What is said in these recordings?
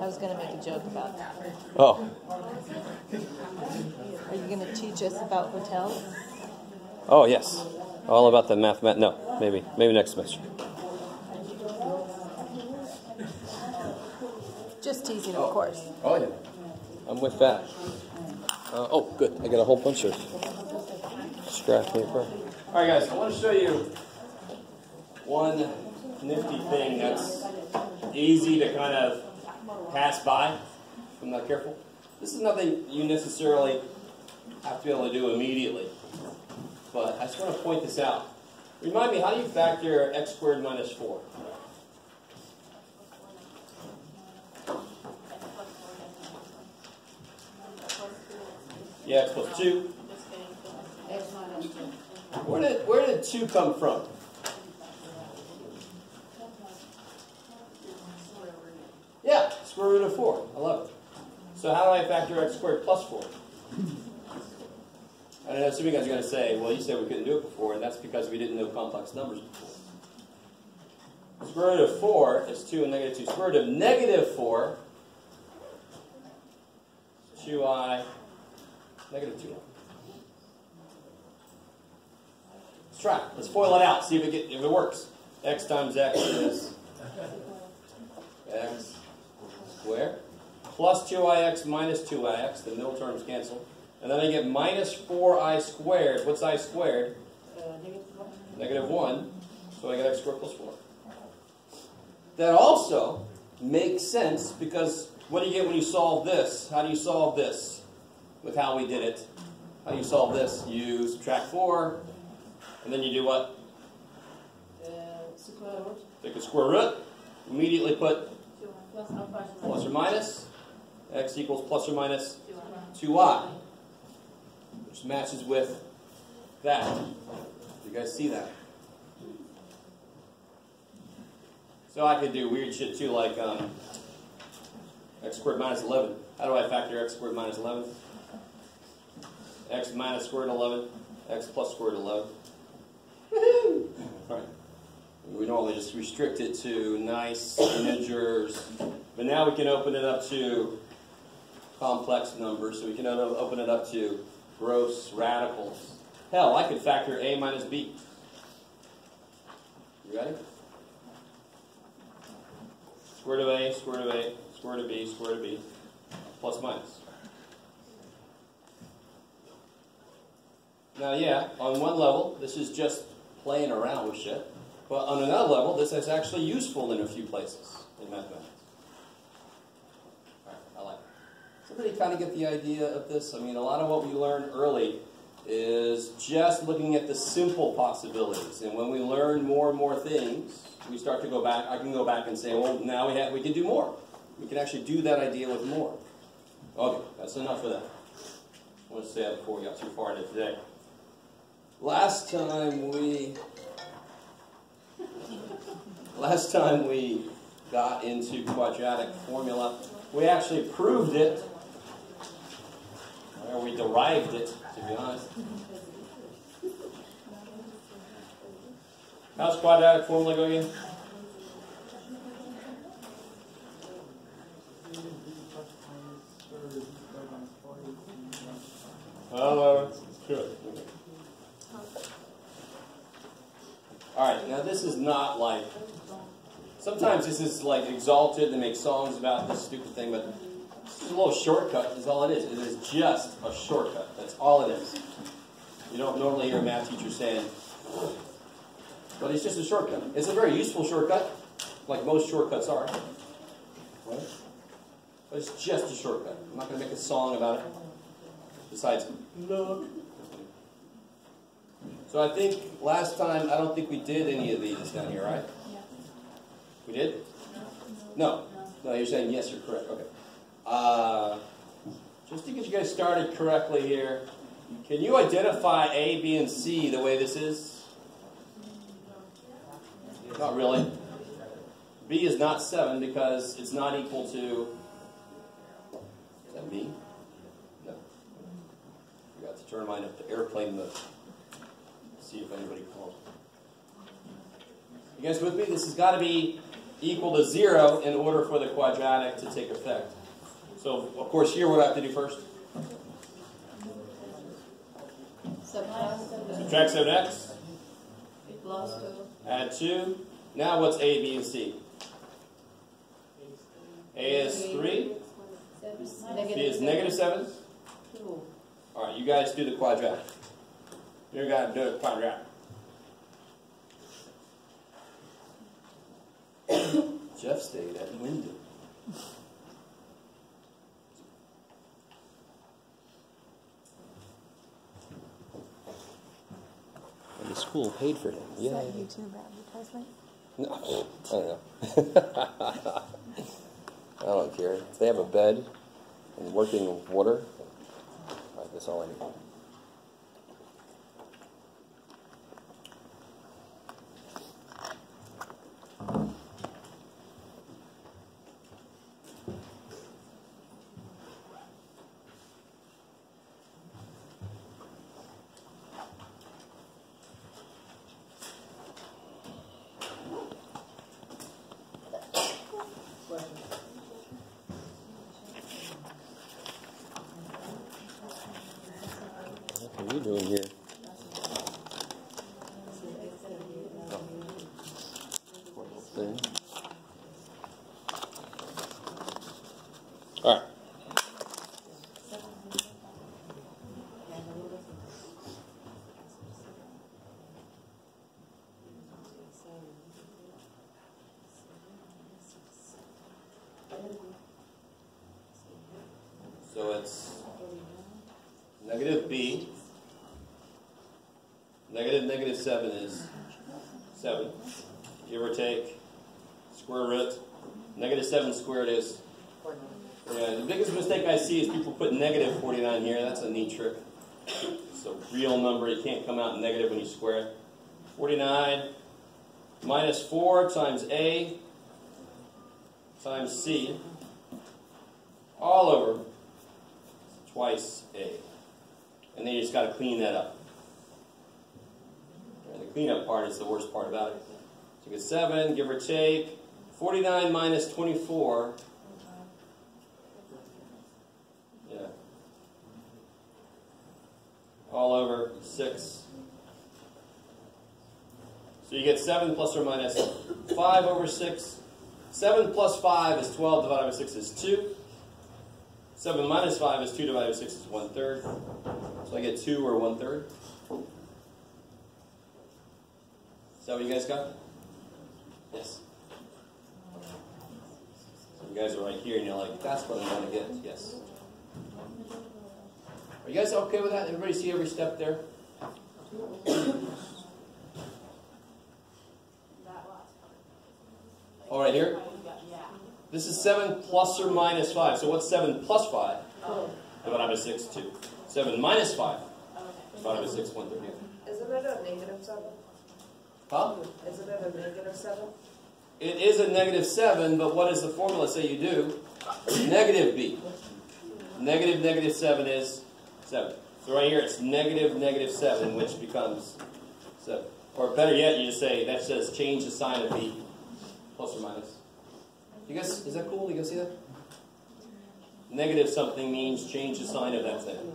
I was going to make a joke about that. Oh. Are you going to teach us about hotels? Oh, yes. All about the mathemat. No, maybe. Maybe next semester. Just teasing, of course. Oh, yeah. I'm with that. Uh, oh, good. I got a whole bunch of scrap paper. All right, guys. I want to show you one nifty thing that's easy to kind of pass by if I'm not careful. This is nothing you necessarily have to be able to do immediately, but I just want to point this out. Remind me, how do you factor x squared minus 4? Yeah, x plus 2. Where did, where did 2 come from? Yeah, square root of 4. I love it. So how do I factor x squared plus 4? And I'm assuming you guys are going to say, well, you said we couldn't do it before, and that's because we didn't know complex numbers before. Square root of 4 is 2 and negative 2. Square root of negative 4 2i, negative 2i. Let's try. Let's FOIL it out. See if it, get, if it works. x times x is x squared plus 2ix minus 2ix. The middle terms cancel. And then I get minus 4i squared. What's i squared? Uh, negative one. Negative 1. So I get x squared plus 4. That also makes sense because what do you get when you solve this? How do you solve this with how we did it? How do you solve this? You subtract 4, and then you do what? Uh, square root. Take a square root, immediately put Two plus alpha plus or minus, x equals plus or minus two. 2i, which matches with that. You guys see that? So I could do weird shit too, like um, x squared minus 11. How do I factor x squared minus 11? x minus squared 11, x plus squared 11. Woohoo! Right. We normally just restrict it to nice integers, but now we can open it up to complex numbers, so we can open it up to gross radicals. Hell, I could factor a minus b. You ready? Square root of a, square root of a, square root of b, square root of b, plus minus. Now, yeah, on one level, this is just playing around with shit. But on another level, this is actually useful in a few places in mathematics. All right, I like it. Everybody kind of get the idea of this? I mean, a lot of what we learned early is just looking at the simple possibilities. And when we learn more and more things, we start to go back. I can go back and say, well, now we have, we can do more. We can actually do that idea with more. Okay, that's enough of that. I want to say that before we got too far into today. Last time we last time we got into quadratic formula, we actually proved it, or we derived it, to be honest. How's quadratic formula go again? Oh, good. All right, now this is not like. Sometimes this is like exalted. They make songs about this stupid thing, but this is a little shortcut. Is all it is. It is just a shortcut. That's all it is. You don't normally hear a math teacher saying, but it's just a shortcut. It's a very useful shortcut, like most shortcuts are. Right? But it's just a shortcut. I'm not going to make a song about it. Besides, look. So I think last time, I don't think we did any of these down here, right? We did? No. No, you're saying yes, you're correct. Okay. Uh, just to get you guys started correctly here, can you identify A, B, and C the way this is? Not really. B is not 7 because it's not equal to. Is that me? No. Forgot to turn mine up to airplane mode. See if anybody calls. You guys with me? This has got to be equal to zero in order for the quadratic to take effect. So, of course, here what I have to do first? Subtract Subtract 7x, plus add 2. Now what's a, b, and c? A is 3, b is negative 7. Alright, you guys do the quadratic. You gotta do the quadratic. Jeff stayed at Wyndham. And the school paid for him. Is Yeah. that YouTube advertisement? No, I don't know. I don't care. If they have a bed and working water, uh, that's all I need. What are you doing here? Thing. All right. So it's negative b. Negative negative 7 is 7. Give or take. Square root. Negative 7 squared is. Yeah, the biggest mistake I see is people put negative 49 here. That's a neat trick. It's a real number. It can't come out negative when you square it. 49 minus 4 times a times c all over twice a. And then you just got to clean that up. And the cleanup part is the worst part about it. So you get 7, give or take. 49 minus 24. Yeah. All over 6. So you get 7 plus or minus 5 over 6. 7 plus 5 is 12 divided by 6 is 2. 7 minus 5 is 2 divided by 6 is 1 third. So I get 2 or 1 third. Is that what you guys got? Yes. So you guys are right here and you're like, that's what I want to get. Yes. Are you guys okay with that? Everybody see every step there? All right, here. This is 7 plus or minus 5. So what's 7 plus 5? Divided by 6, 2. 7 minus 5. Divided by 6, 1 third. Isn't it a negative seven? Huh? Isn't it a negative seven? It is a negative 7, but what does the formula say you do? Negative b. Negative negative 7 is 7. So right here it's negative negative 7, which becomes 7. Or better yet, you just say, that says change the sign of b, plus or minus. You guys, is that cool? You guys see that? Negative something means change the sign of that thing.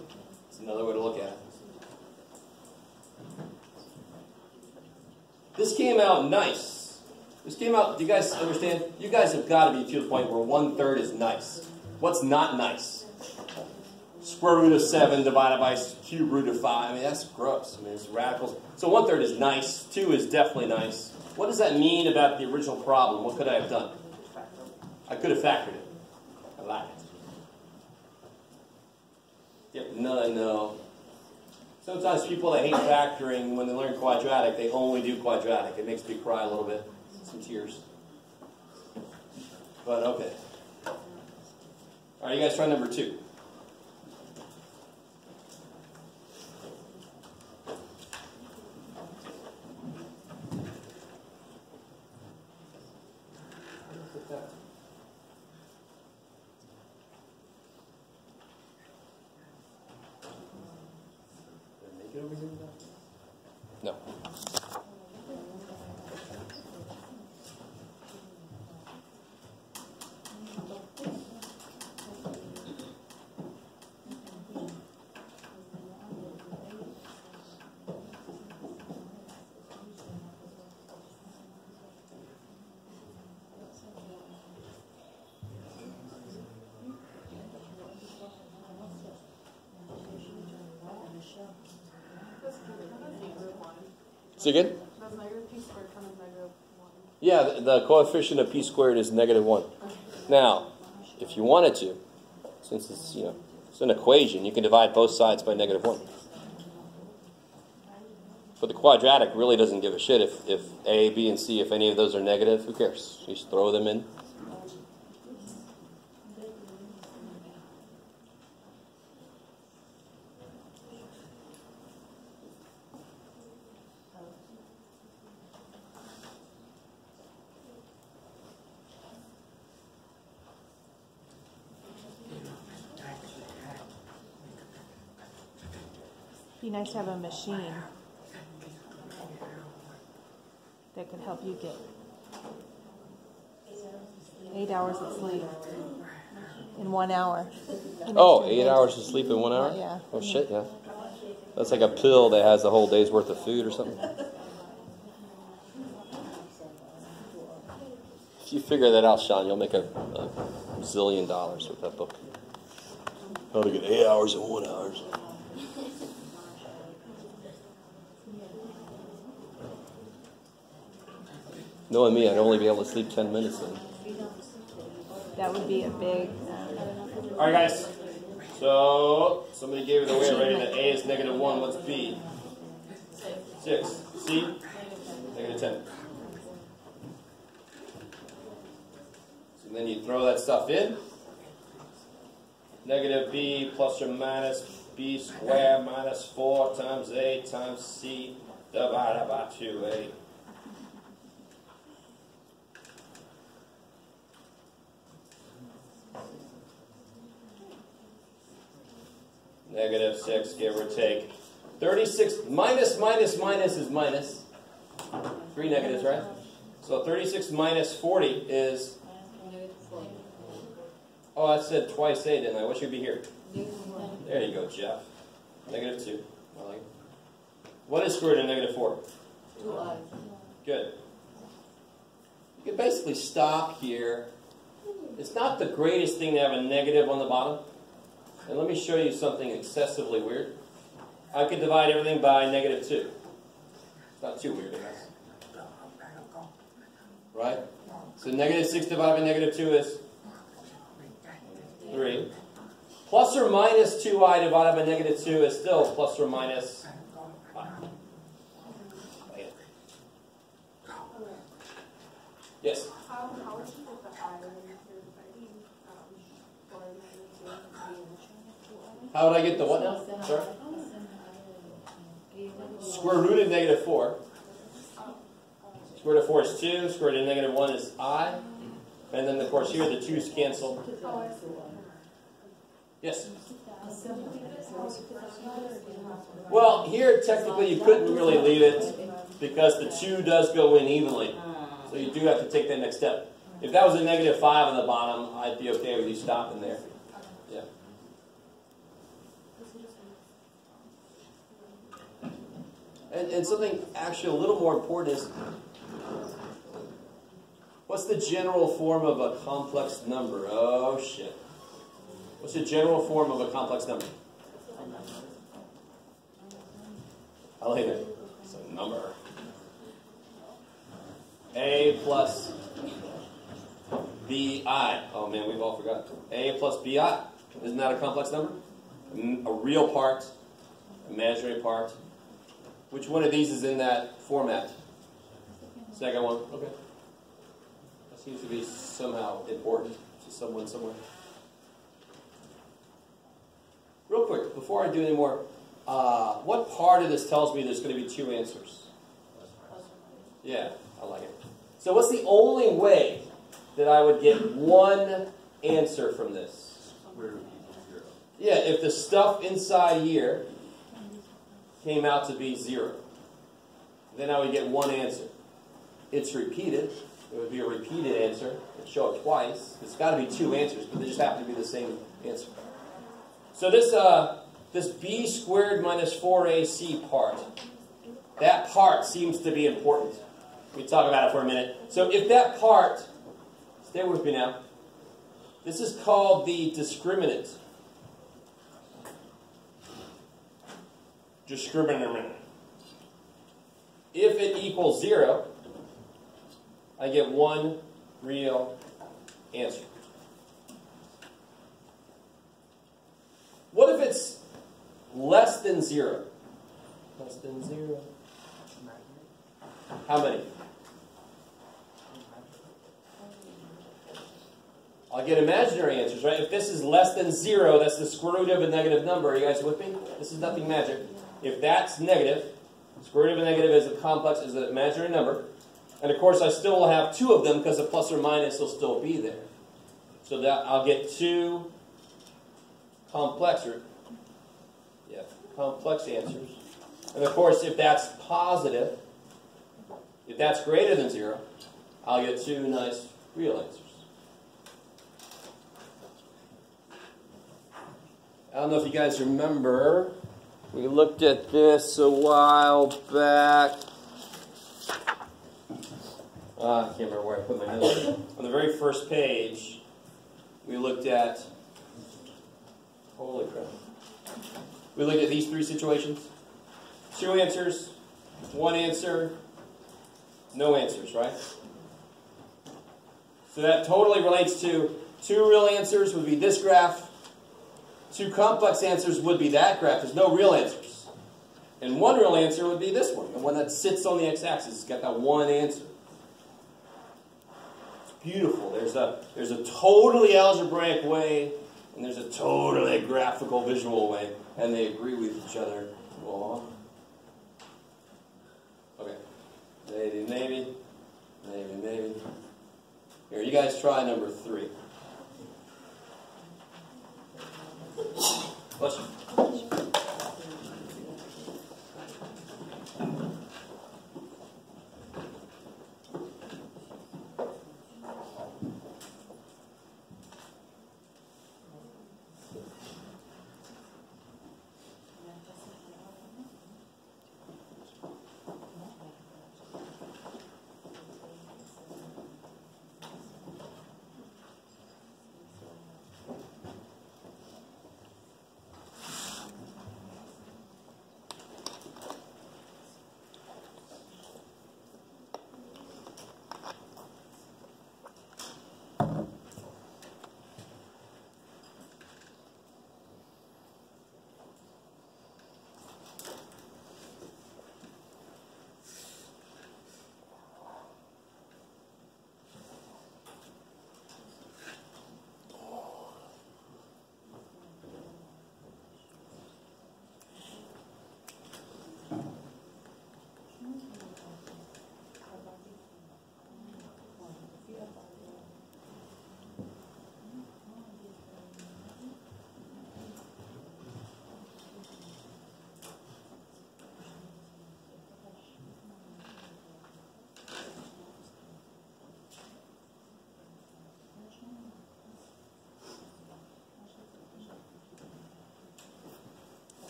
It's another way to look at it. This came out nice. This came out, do you guys understand? You guys have got to be to the point where one third is nice. What's not nice? Square root of 7 divided by cube root of 5. I mean, that's gross. I mean, it's radicals. So one third is nice. 2 is definitely nice. What does that mean about the original problem? What could I have done? I could have factored it. I like it. Yep, no, no. Sometimes people that hate factoring, when they learn quadratic, they only do quadratic. It makes me cry a little bit. Some tears. But okay. All right, you guys try number two. So again? Does negative p squared come as negative one? Yeah, the, the coefficient of p squared is negative 1. Now, if you wanted to, since it's, you know, it's an equation, you can divide both sides by negative 1. But the quadratic really doesn't give a shit if, if a, b, and c, if any of those are negative, who cares? You just throw them in. To have a machine that could help you get eight hours of sleep in one hour. Oh, eight hours of sleep in one hour? Yeah. Oh, shit, yeah. That's like a pill that has a whole day's worth of food or something. If you figure that out, Sean, you'll make a, a zillion dollars with that book. How to get eight hours in one hour. Knowing me, I'd only be able to sleep 10 minutes then. That would be a big. Uh, All right, guys. So somebody gave it away already that A is negative 1. What's B? 6. C? Negative 10. So then you throw that stuff in. Negative B plus or minus B squared minus 4 times A times C divided by 2A. Negative 6, give or take. 36 minus minus minus is minus. Three negatives, right? So 36 minus 40 is. Oh, I said twice A, didn't I? What should be here? There you go, Jeff. Negative 2. I like it. What is square root of negative 4? Two eyes. Good. You can basically stop here. It's not the greatest thing to have a negative on the bottom. And let me show you something excessively weird. I could divide everything by negative 2. It's not too weird, I guess. Right? So negative 6 divided by negative 2 is 3. Plus or minus 2i divided by negative 2 is still plus or minus i. Yes? How, how would you get the I when you're dividing, um, four negative two? How would I get the what now? Sorry? Square root of negative 4. Square root of 4 is 2. Square root of negative 1 is i. And then, of course, here the 2's cancel. Yes? Well, here technically you couldn't really leave it because the 2 does go in evenly. So you do have to take that next step. If that was a negative 5 on the bottom, I'd be okay with you stopping there. And, and something actually a little more important is what's the general form of a complex number? Oh, shit. What's the general form of a complex number? I like it. It's a number. A plus BI. Oh man, we've all forgotten. A plus BI. Isn't that a complex number? A real part, imaginary part. Which one of these is in that format? Second one. Okay. That seems to be somehow important to someone somewhere. Real quick, before I do any more, uh, what part of this tells me there's going to be two answers? Yeah, I like it. So, what's the only way that I would get one answer from this? Yeah, if the stuff inside here came out to be zero, then I would get one answer. It's repeated. It would be a repeated answer. It'd show it twice. It's got to be two answers, but they just happen to be the same answer. So this uh, this b squared minus 4ac part, that part seems to be important. We talk about it for a minute. So if that part, stay with me now. This is called the discriminant. Discriminant. if it equals zero, I get one real answer. What if it's less than zero? Less than zero. How many? I'll get imaginary answers, right? If this is less than zero, that's the square root of a negative number. Are you guys with me? This is nothing magic. If that's negative, square root of a negative is a complex, is an imaginary number. And of course, I still will have two of them because the plus or minus will still be there. So that I'll get two complex, yeah, complex answers. And of course, if that's positive, if that's greater than zero, I'll get two nice real answers. I don't know if you guys remember, we looked at this a while back. Uh, I can't remember where I put my notes. On the very first page, we looked at. Holy crap. We looked at these three situations two answers, one answer, no answers, right? So that totally relates to two real answers would be this graph, two complex answers would be that graph. There's no real answers. And one real answer would be this one, the one that sits on the x-axis. It's got that one answer. It's beautiful. There's a there's a totally algebraic way, and there's a totally graphical visual way, and they agree with each other.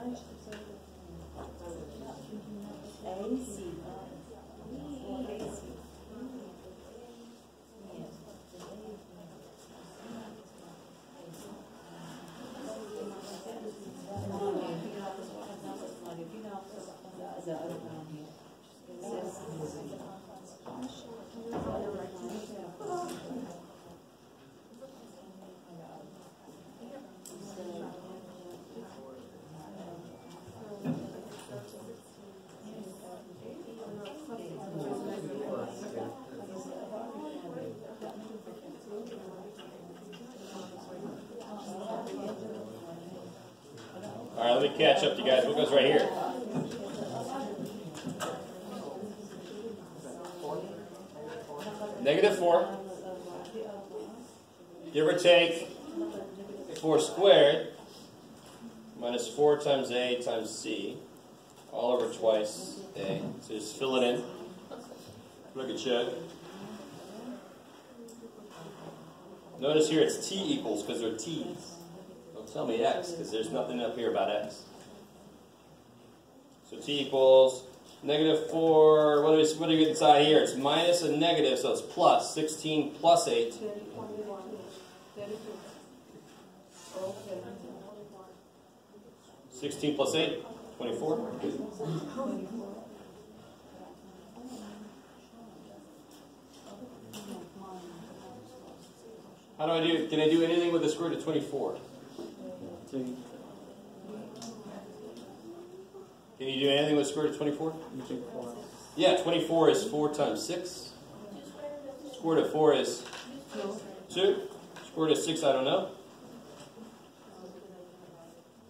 Thank you. All right, let me catch up to you guys. What goes right here? Negative 4. Give or take 4 squared minus 4 times a times c all over twice a. So just fill it in. Look at check. Notice here it's t equals because they're t's. Tell me x because there's nothing up here about x. So t equals negative 4. What do, we, what do we get inside here? It's minus a negative, so it's plus. 16 plus 8. Thirty, twenty-one, thirty-two. 16 plus 8, 24. How do I do? Can I do anything with the square root of 24? Can you do anything with square root of 24? Yeah, 24 is 4 times 6. Square root of 4 is 2. Square root of 6, I don't know.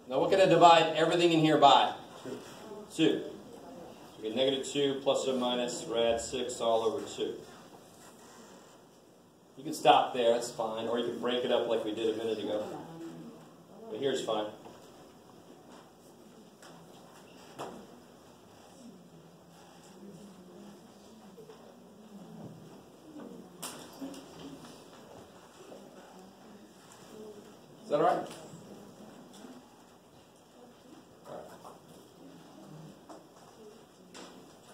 Now, what can I divide everything in here by? 2. So we get negative 2 plus or minus rad 6 all over 2. You can stop there, that's fine. Or you can break it up like we did a minute ago. Here's fine. Is that all right?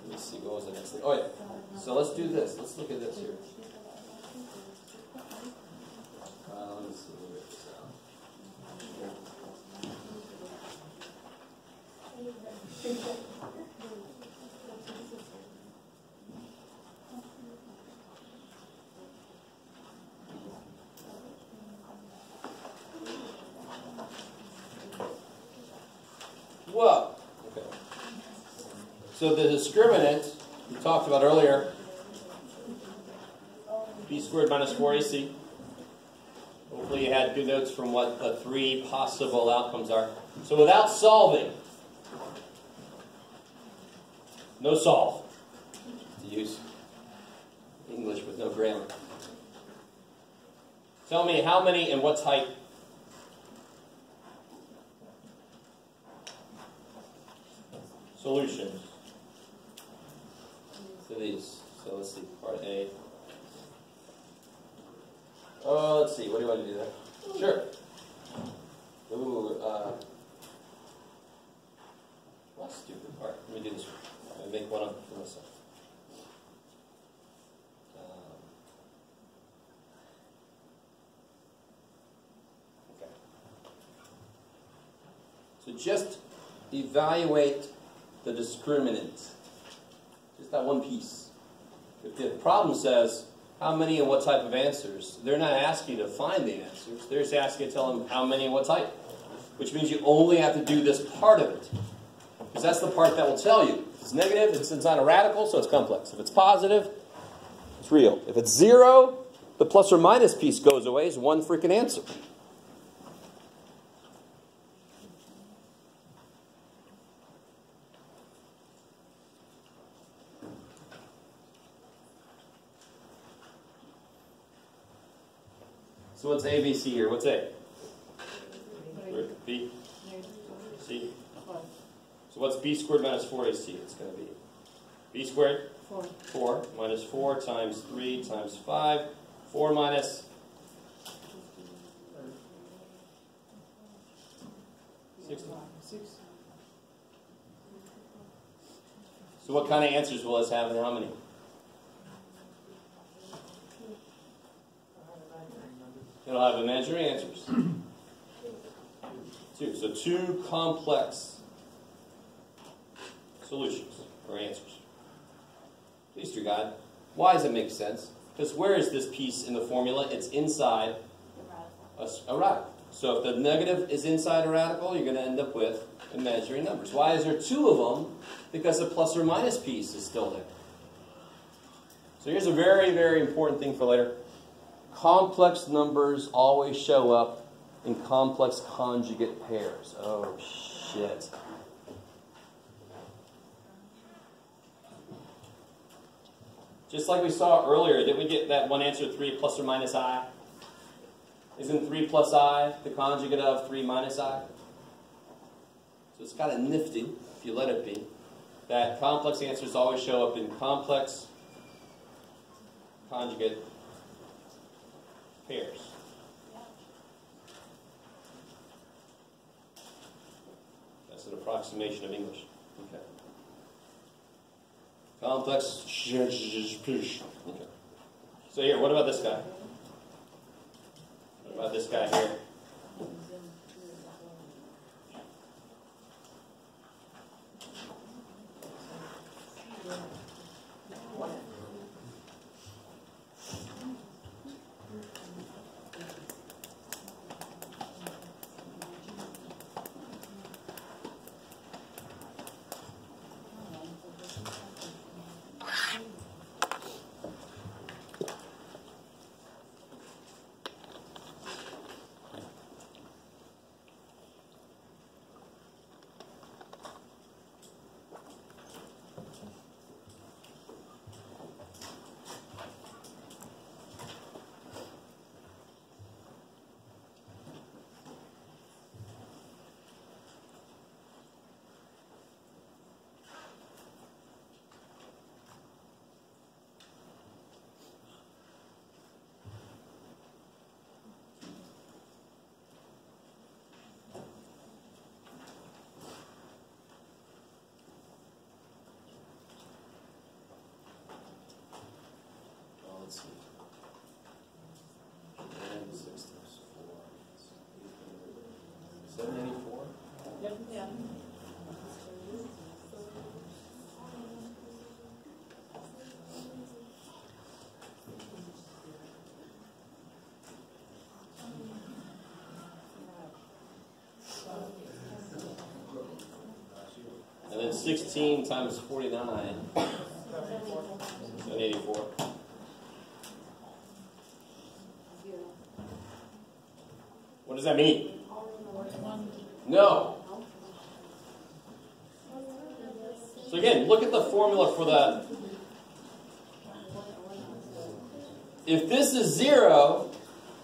Let me see, what was the next thing? Oh, yeah. So let's do this. Let's look at this here. Uh, let me see, let me get this out. Whoa. Okay. So the discriminant we talked about earlier, b squared minus 4ac. Hopefully you had good notes from what the three possible outcomes are. So without solving, no solve. To use English with no grammar. Tell me how many and what type solutions to these. So let's see, part A. Oh, let's see, what do you want to do there? Sure. Ooh, uh, that's stupid part. Let me do this. Let me make one up for myself. Um, okay. So just evaluate the discriminant. Just that one piece. If the problem says how many and what type of answers, they're not asking to find the answers. They're just asking you to tell them how many and what type. Which means you only have to do this part of it. Because that's the part that will tell you. If it's negative, it's not a radical, so it's complex. If it's positive, it's real. If it's zero, the plus or minus piece goes away. It's one freaking answer. So what's A, B, C here? What's A? B, C. So what's B squared minus 4AC? It's going to be B squared, Four. 4, minus 4 times 3 times 5. 4 minus 60. So what kind of answers will this have and how many? It'll have imaginary answers. two. So two complex solutions or answers. Please, dear God. Why does it make sense? Because where is this piece in the formula? It's inside a radical. So if the negative is inside a radical, you're going to end up with imaginary numbers. Why is there two of them? Because the plus or minus piece is still there. So here's a very, very important thing for later. Complex numbers always show up in complex conjugate pairs. Oh, shit. Just like we saw earlier, did we get that one answer 3 plus or minus i? Isn't 3 plus i the conjugate of 3 minus i? So it's kind of nifty if you let it be. that complex answers always show up in complex conjugate pairs. That's an approximation of English. Okay. Complex. Okay. So here, what about this guy? What about this guy here? 784? Yep. Yeah. And then 16 times 49, 784. What does that mean? No. So again, look at the formula for that. If this is zero,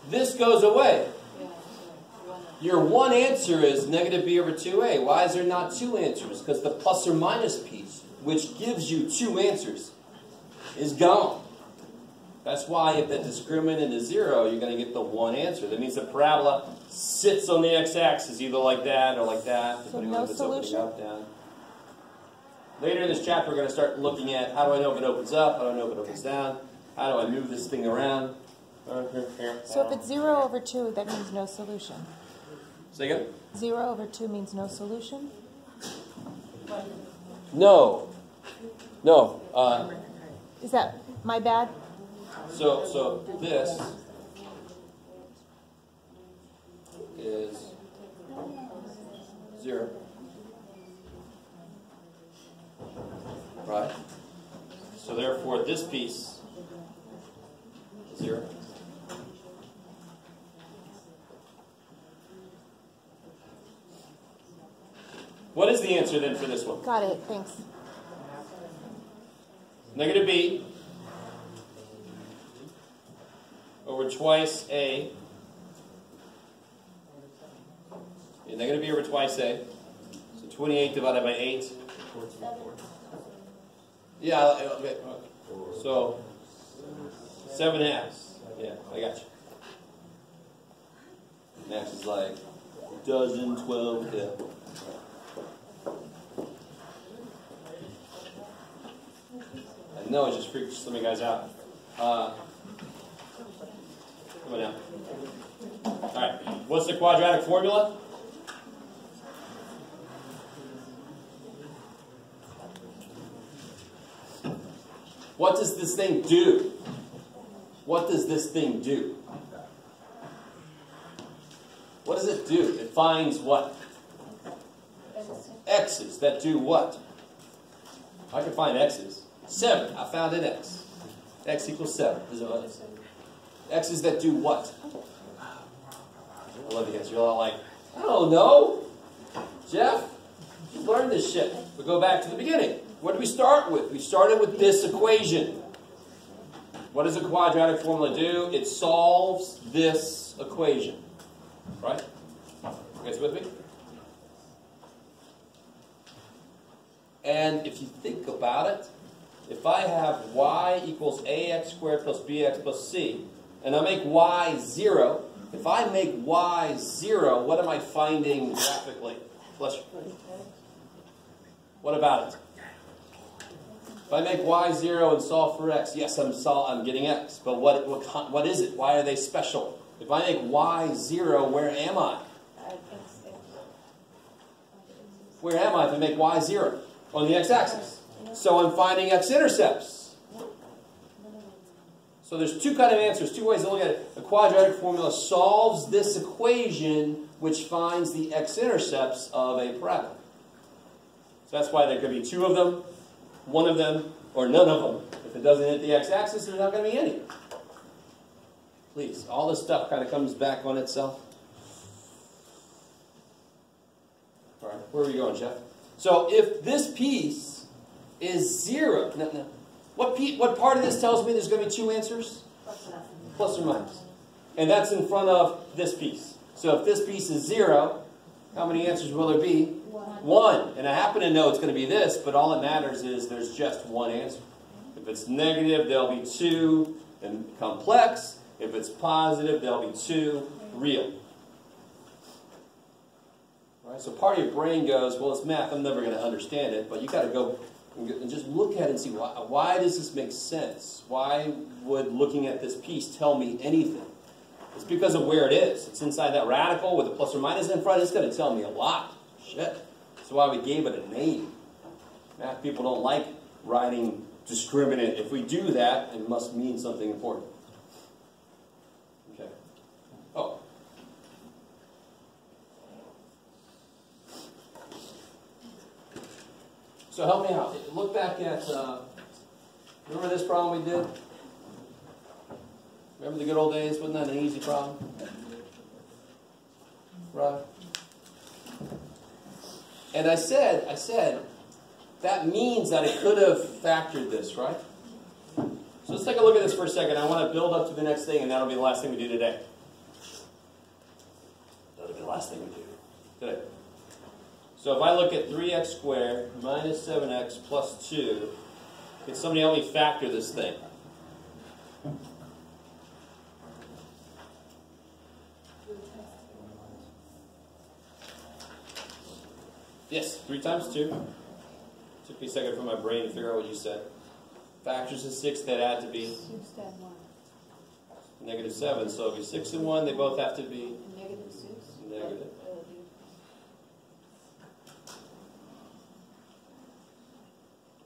this goes away. Your one answer is negative b over 2a. Why is there not two answers? Because the plus or minus piece, which gives you two answers, is gone. That's why if the discriminant is zero, you're going to get the one answer. That means the parabola sits on the x-axis, either like that or like that, depending no on if it's opening up, down. Later in this chapter, we're going to start looking at how do I know if it opens up, how do I know if it opens down, how do I move this thing around. So if it's zero over two, that means no solution. Say again? Zero over two means no solution? No. No. Uh, Is that my bad? So, so this is zero. Right? So therefore, this piece is zero. What is the answer then for this one? Got it, thanks. Negative b over twice a. Yeah, negative b over twice a. So 28 divided by 8. Yeah, okay. So 7 halves. Yeah, I got you. Max is like dozen, 12, yeah. I know it just freaked some of you guys out. Uh, come on now. All right. What's the quadratic formula? What does this thing do? What does this thing do? What does it do? It finds what? X's that do what? I can find X's. 7. I found an X. X equals 7. Is it? X's that do what? I love you guys. You're all like, I don't know. Jeff, you learned this shit. We go back to the beginning. What did we start with? We started with this equation. What does a quadratic formula do? It solves this equation. Right? You guys with me? And if you think about it, if I have y equals ax squared plus bx plus c, and I make y 0, if I make y 0, what am I finding graphically? What about it? If I make y 0 and solve for x, yes, I'm, sol- I'm getting x. But what, what, what is it? Why are they special? If I make y 0, where am I? Where am I if I make y 0? On the x-axis. So I'm finding x-intercepts. So there's two kind of answers, two ways to look at it. The quadratic formula solves this equation, which finds the x-intercepts of a parabola. So that's why there could be two of them, one of them, or none of them. If it doesn't hit the x-axis, there's not going to be any. Please, all this stuff kind of comes back on itself. All right, where are we going, Jeff? So if this piece is zero, no, no. What, pe- what part of this tells me there's going to be two answers? Plus or minus. And that's in front of this piece. So if this piece is zero, how many answers will there be? One. And I happen to know it's going to be this, but all that matters is there's just one answer. If it's negative, there'll be two and complex. If it's positive, there'll be two real. Right? So part of your brain goes, well, it's math. I'm never going to understand it. But you got to go and just look at it and see why, why does this make sense? Why would looking at this piece tell me anything? It's because of where it is. It's inside that radical with a plus or minus in front. It's going to tell me a lot. Shit. That's why we gave it a name. Math people don't like writing discriminant. If we do that, it must mean something important. Okay. Oh. So help me out. Look back at, uh, remember this problem we did? Remember the good old days? Wasn't that an easy problem? Right? And I said, I said, that means that it could have factored this, right? So let's take a look at this for a second. I want to build up to the next thing, and that'll be the last thing we do today. That'll be the last thing we do today. So if I look at 3x squared minus 7x plus 2, can somebody help me factor this thing? 3 times 2. Took me a second for my brain to figure out what you said. Factors of 6 that add to be negative 7. So it'll be 6 and 1, they both have to be Negative six. negative.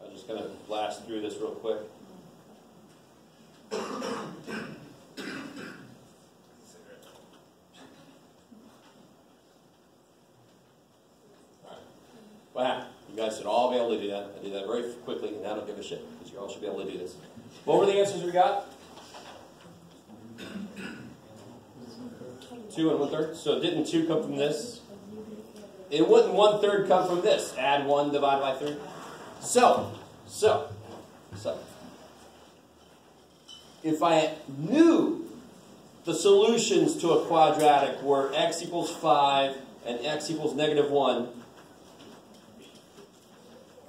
I'm just going to blast through this real quick. Alright. What happened? You guys should all be able to do that. Very quickly, and I don't give a shit, because you all should be able to do this. What were the answers we got? Two and one third. So didn't two come from this? It wouldn't one third come from this. Add one divided by three. So, so, so. If I knew the solutions to a quadratic were x equals 5 and x equals negative 1,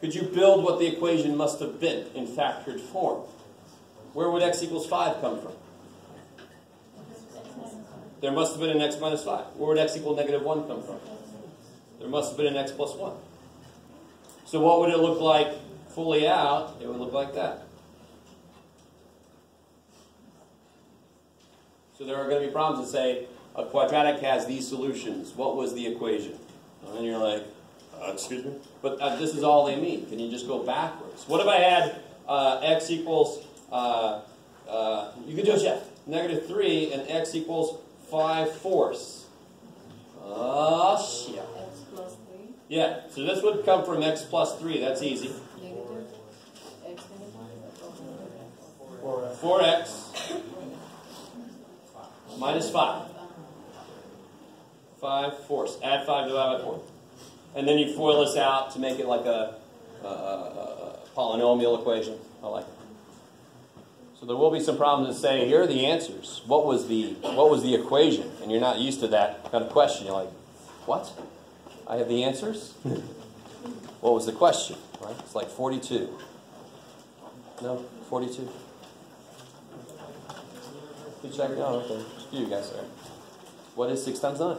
could you build what the equation must have been in factored form? Where would x equals 5 come from? There must have been an x minus 5. Where would x equal negative 1 come from? There must have been an x plus 1. So what would it look like fully out? It would look like that. So there are going to be problems that say a quadratic has these solutions. What was the equation? And you're like, uh, excuse me? But uh, this is all they mean. Can you just go backwards? What if I had uh, x equals, uh, uh, you can do it, Jeff, negative 3 and x equals 5 fourths? Oh, shit. X plus three, Yeah, so this would come from x plus 3. That's easy. negative, X 4x minus 5. 5 fourths. Add 5 divided by 4. And then you FOIL this out to make it like a, a, a, a polynomial equation. I like it. So there will be some problems that say, here are the answers. What was the, what was the equation? And you're not used to that kind of question. You're like, what? I have the answers? what was the question? Right? It's like 42. No, 42. You check it out. Oh, okay, Just you guys there. What is six times nine?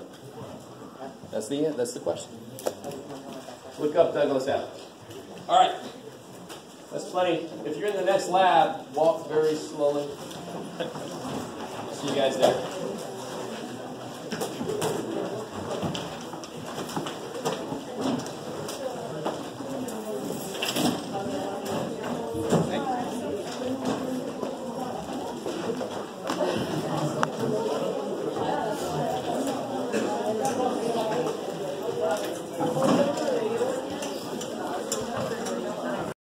That's the that's the question. Look up Douglas Adams. All right. That's plenty. If you're in the next lab, walk very slowly. See you guys there.